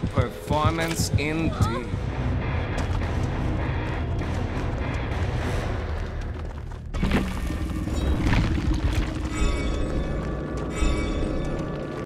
Performance indeed.